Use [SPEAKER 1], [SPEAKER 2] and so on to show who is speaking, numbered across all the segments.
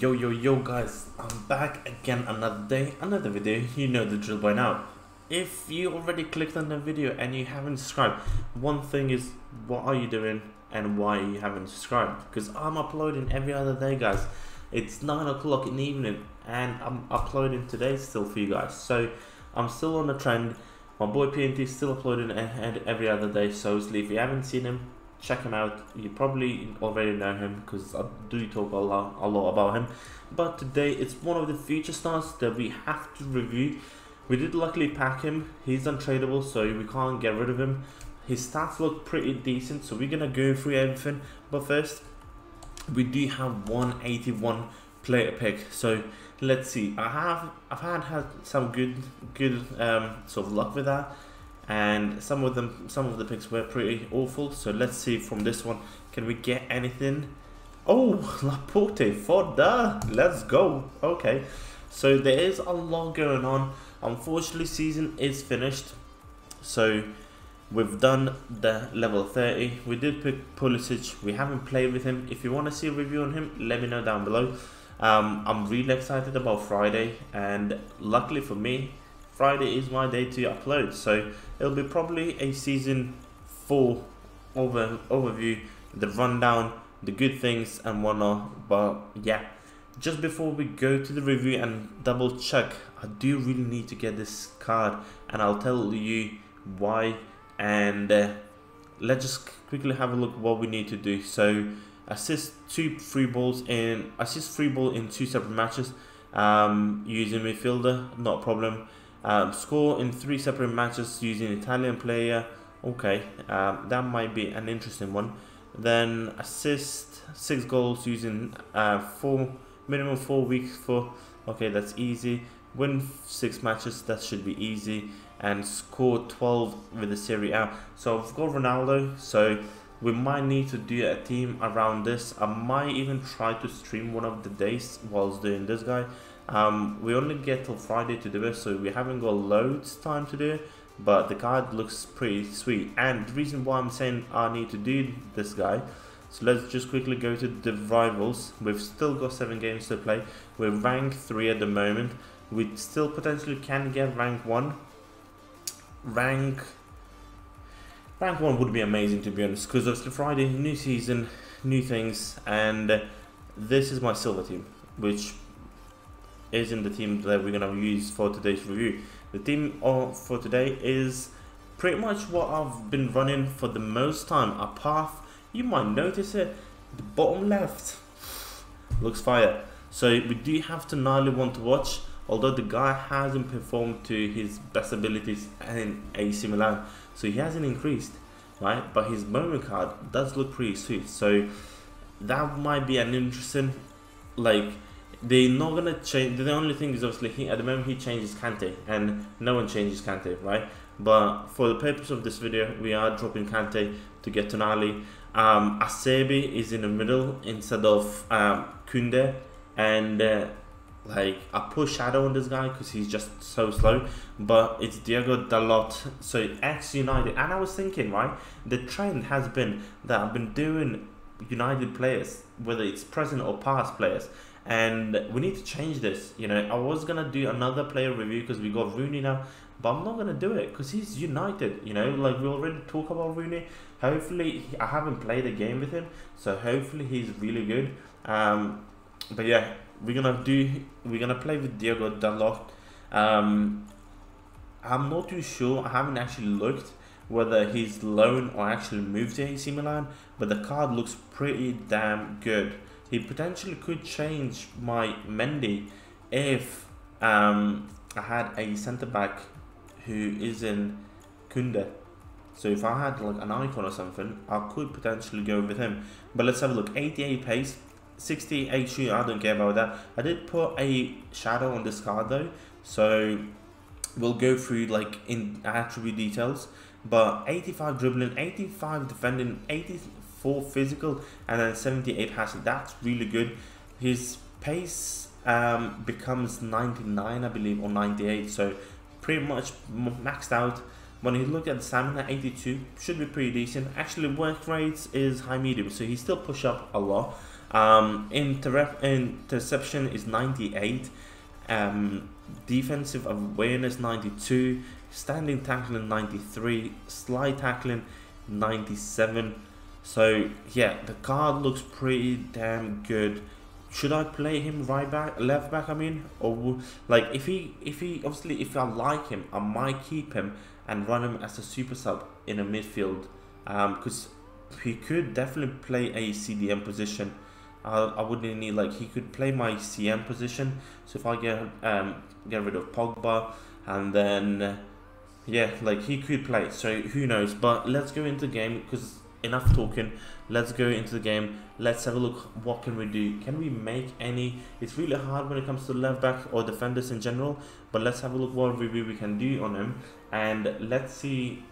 [SPEAKER 1] Yo yo yo guys, I'm back again another day, another video, you know the drill by now. If you already clicked on the video and you haven't subscribed, one thing is what are you doing and why you haven't subscribed? Because I'm uploading every other day guys. It's 9 o'clock in the evening and I'm uploading today still for you guys. So I'm still on the trend, my boy PNT is still uploading every other day, so if you haven't seen him, check him out. You probably already know him because I do talk a lot, a lot about him. But today it's one of the future stars that we have to review. We did luckily pack him. He's untradeable, so we can't get rid of him. His stats look pretty decent, so we're gonna go through everything. But first, we do have 181 player pick. So let's see. I have I've had had some good good um, sort of luck with that and some of them some of the picks were pretty awful so let's see from this one can we get anything? Oh Laporte for the let's go. Okay so there is a lot going on. Unfortunately season is finished so we've done the level 30 we did pick Pulisic. We haven't played with him. If you want to see a review on him let me know down below. Um, I'm really excited about Friday and luckily for me Friday is my day to upload so it'll be probably a season 4 over overview the rundown the good things and whatnot but yeah. Just before we go to the review and double check I do really need to get this card and I'll tell you why and uh, let's just quickly have a look what we need to do. So assist two free balls in assist free ball in two separate matches um, using midfielder not a problem um, score in three separate matches using Italian player. Okay, um, that might be an interesting one. Then assist six goals using uh, four minimum four weeks for. Okay, that's easy. Win six matches. That should be easy. And score 12 with the Serie A. So I've got Ronaldo. So we might need to do a team around this. I might even try to stream one of the days whilst doing this guy. Um, we only get till Friday to do it, so we haven't got loads time to do but the card looks pretty sweet. And the reason why I'm saying I need to do this guy, so let's just quickly go to the rivals. We've still got 7 games to play. We're rank 3 at the moment. We still potentially can get rank 1. Rank... Rank 1 would be amazing to be honest, because it's Friday, new season, new things, and this is my silver team, which isn't the team that we're going to use for today's review. The team for today is pretty much what I've been running for the most time. A path, you might notice it, the bottom left looks fire. So we do have Tonali one to watch, although the guy hasn't performed to his best abilities in AC Milan, so he hasn't increased, right? But his moment card does look pretty sweet, so that might be an interesting, like, they're not gonna change. The only thing is obviously he, at the moment he changes Kante, and no one changes Kante, right? But for the purpose of this video, we are dropping Kante to get Tonali. Um, Acerbi is in the middle instead of um, Koundé, and uh, like I put shadow on this guy because he's just so slow. But it's Diogo Dalot, so ex United, and I was thinking, right, the trend has been that I've been doing United players, whether it's present or past players and we need to change this. You know, I was gonna do another player review because we got Rooney now, but I'm not gonna do it because he's United. You know, like we already talk about Rooney. Hopefully, I haven't played a game with him, so hopefully he's really good. Um, but yeah, we're gonna do. We're gonna play with Diogo Dalot. Um, I'm not too sure. I haven't actually looked whether he's loan or actually moved to AC Milan, but the card looks pretty damn good he potentially could change my Mendy if um, I had a centre back who is in Koundé. So if I had like an icon or something, I could potentially go with him. But let's have a look. 88 pace, 68 shoot. I don't care about that. I did put a shadow on this card though, so we'll go through like in attribute details. But 85 dribbling, 85 defending, 80 4 physical and then 78 passing. That's really good. His pace um, becomes 99, I believe, or 98. So pretty much maxed out. When you look at the stamina, 82 should be pretty decent. Actually, work rates is high medium, so he still push up a lot. Um, inter interception is 98. Um, defensive awareness 92. Standing tackling 93. Slide tackling 97. So yeah, the card looks pretty damn good. Should I play him right back, left back? I mean, or like if he, if he obviously if I like him, I might keep him and run him as a super sub in a midfield, because um, he could definitely play a CDM position. I, I wouldn't need like he could play my CM position. So if I get um get rid of Pogba and then yeah, like he could play. So who knows? But let's go into the game because enough talking. Let's go into the game. Let's have a look what can we do. Can we make any? It's really hard when it comes to left back or defenders in general but let's have a look what review we can do on him. And let's see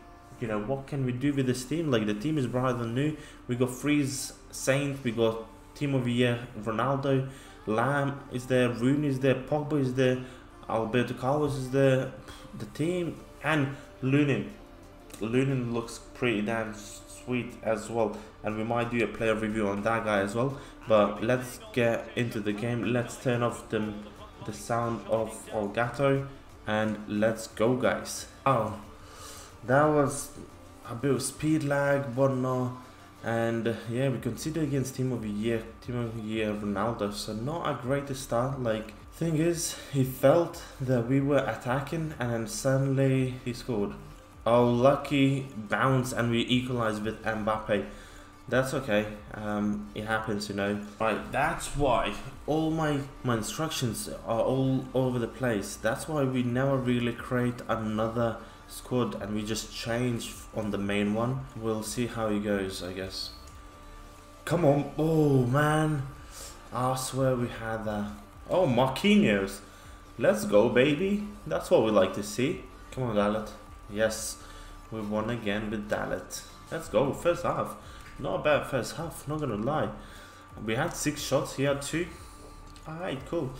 [SPEAKER 1] you know what can we do with this team? Like the team is rather new. We got Freeze Saint we got team of year Ronaldo Lamb is there Rooney is there Pogba is there Alberto Carlos is there. The team and Lunin Lunin looks pretty damn sweet as well and we might do a player review on that guy as well but let's get into the game. Let's turn off the, the sound of Elgato and let's go guys. Oh that was a bit of speed lag but no and yeah we consider against team of the year team of the year Ronaldo so not a great start. Like thing is he felt that we were attacking and then suddenly he scored Oh, lucky bounce and we equalize with Mbappe. That's okay. Um, it happens, you know. Right, that's why all my, my instructions are all over the place. That's why we never really create another squad and we just change on the main one. We'll see how it goes, I guess. Come on. Oh, man. I swear we had that. Oh, Marquinhos. Let's go, baby. That's what we like to see. Come on, Dalot. Yes, we won again with Dalot. Let's go, first half. Not a bad first half, not gonna lie. We had six shots, he had two. Alright, cool.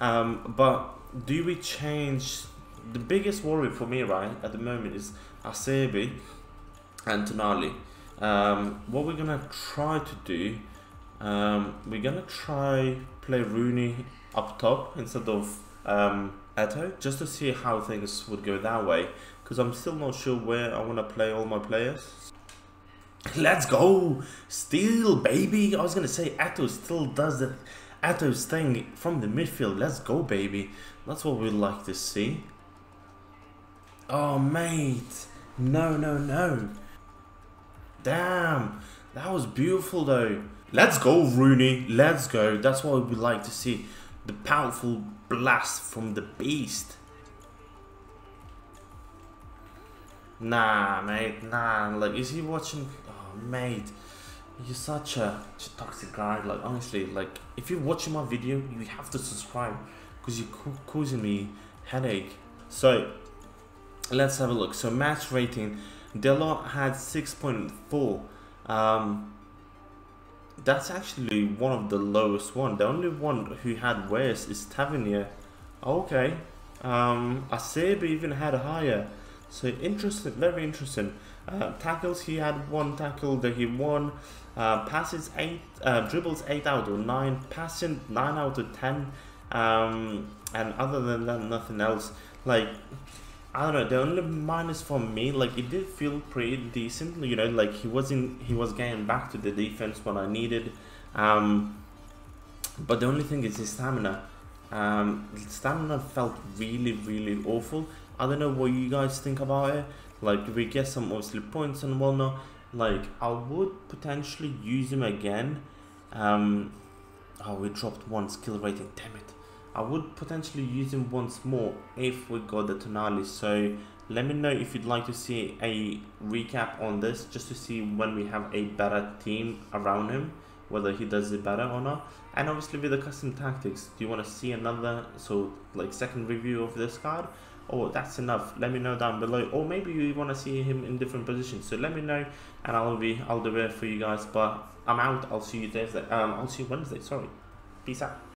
[SPEAKER 1] Um, but do we change... The biggest worry for me, right, at the moment is Acerbi and Tonali. Um, what we're gonna try to do, um, we're gonna try play Rooney up top instead of um, Eto'o, just to see how things would go that way because I'm still not sure where I want to play all my players. Let's go! Steal, baby! I was going to say Eto'o still does the Eto'o's thing from the midfield. Let's go, baby. That's what we'd like to see. Oh, mate. No, no, no. Damn. That was beautiful, though. Let's go, Rooney. Let's go. That's what we'd like to see. The powerful blast from the beast. Nah, mate, nah. Like, is he watching? Oh, mate, you're such a, such a toxic guy. Like, honestly, like, if you're watching my video, you have to subscribe because you're causing me headache. So, let's have a look. So, match rating, Dalot had 6.4. Um, that's actually one of the lowest one. The only one who had worse is Tavernier. Okay. Um, Acerbi even had higher. So interesting, very interesting. Uh, tackles, he had one tackle that he won. Uh, passes eight, uh, dribbles eight out of nine. Passing nine out of ten. Um, and other than that, nothing else. Like I don't know. The only minus for me, like it did feel pretty decent. You know, like he wasn't he was getting back to the defense when I needed. Um, but the only thing is his stamina. Um, stamina felt really really awful. I don't know what you guys think about it. Like, we get some obviously points and whatnot. Like, I would potentially use him again. Um, oh, we dropped one skill rating. Damn it. I would potentially use him once more if we got the Tonali. So, let me know if you'd like to see a recap on this just to see when we have a better team around him whether he does it better or not and obviously with the custom tactics do you want to see another so like second review of this card oh that's enough. Let me know down below. Or maybe you want to see him in different positions so let me know and i'll be i'll do it for you guys but i'm out. I'll see you thursday um i'll see you wednesday sorry. Peace out